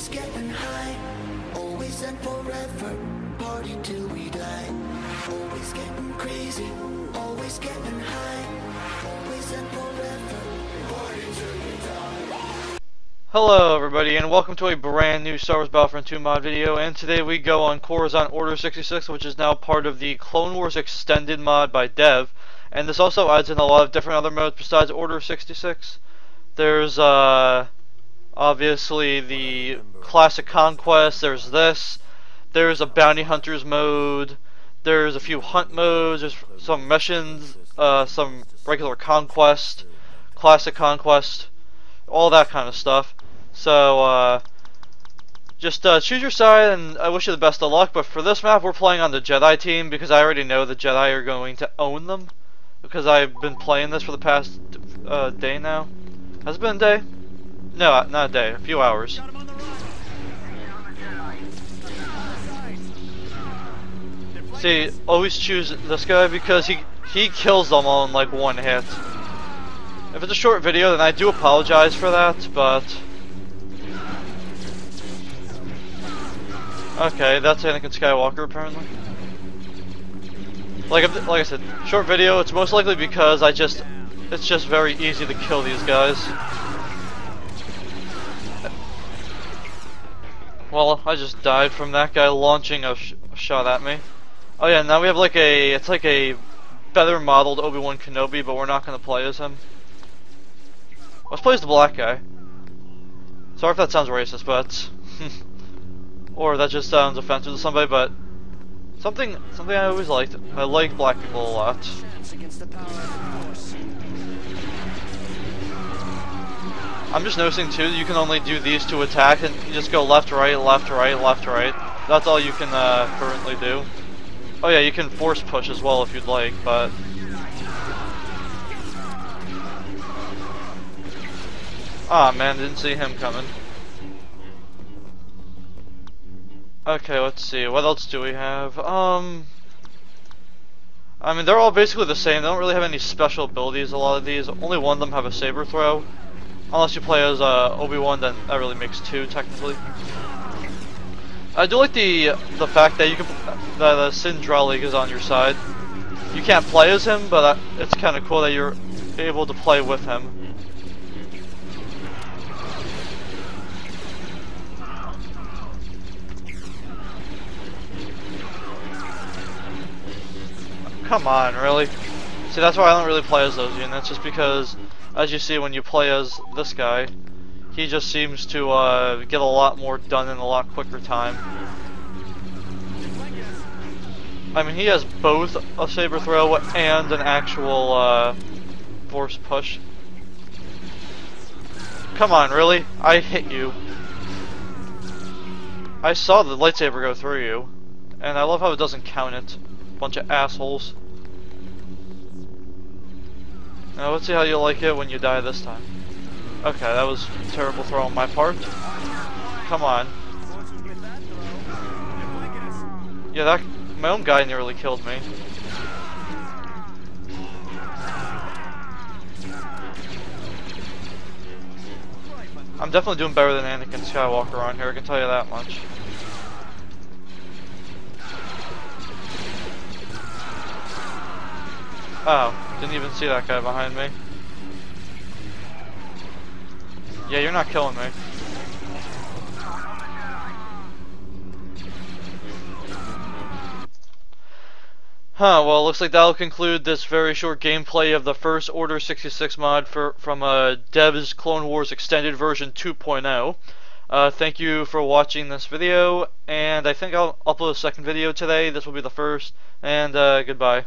Always getting high, always and forever. Party till we die. Always getting crazy, always getting high, always and forever. Party till we die. Hello everybody and welcome to a brand new Star Wars Battlefront 2 mod video and today we go on Coruscant Order 66 which is now part of the Clone Wars Extended mod by Dev and this also adds in a lot of different other modes besides Order 66. There's uh, obviously the Classic Conquest, there's this, there's a Bounty Hunters mode, there's a few hunt modes, there's some missions, uh, some regular Conquest, Classic Conquest, all that kind of stuff. So, uh, just uh, choose your side, and I wish you the best of luck. But for this map, we're playing on the Jedi team because I already know the Jedi are going to own them. Because I've been playing this for the past uh, day now. Has it been a day? No, not a day. A few hours. See, always choose this guy because he he kills them all in like one hit. If it's a short video, then I do apologize for that, but... Okay, that's Anakin Skywalker, apparently. Like, like I said, short video, it's most likely because I just... It's just very easy to kill these guys. Well, I just died from that guy launching a, sh a shot at me. Oh yeah, now we have like a... It's like a better modeled Obi-Wan Kenobi, but we're not going to play as him. Let's play as the black guy. Sorry if that sounds racist, but or that just sounds offensive to somebody, but something something I always liked. I like black people a lot. I'm just noticing too you can only do these to attack and you just go left, right, left, right, left, right. That's all you can uh, currently do. Oh yeah, you can force push as well if you'd like, but Ah, oh, man, didn't see him coming. Okay, let's see. What else do we have? Um... I mean, they're all basically the same. They don't really have any special abilities, a lot of these. Only one of them have a saber throw. Unless you play as uh, Obi-Wan, then that really makes two, technically. I do like the the fact that you can that the Sin League is on your side. You can't play as him, but uh, it's kind of cool that you're able to play with him. Come on, really? See, that's why I don't really play as those units, just because, as you see when you play as this guy, he just seems to uh, get a lot more done in a lot quicker time. I mean, he has both a saber throw and an actual uh, force push. Come on, really? I hit you. I saw the lightsaber go through you, and I love how it doesn't count it. Bunch of assholes. Now let's see how you like it when you die this time. Okay, that was terrible throw on my part. Come on. Yeah, that my own guy nearly killed me. I'm definitely doing better than Anakin Skywalker on here, I can tell you that much. Oh, didn't even see that guy behind me. Yeah, you're not killing me. Huh, well, looks like that'll conclude this very short gameplay of the first Order 66 mod for, from uh, Dev's Clone Wars Extended Version 2.0. Uh, thank you for watching this video, and I think I'll upload a second video today. This will be the first, and uh, goodbye.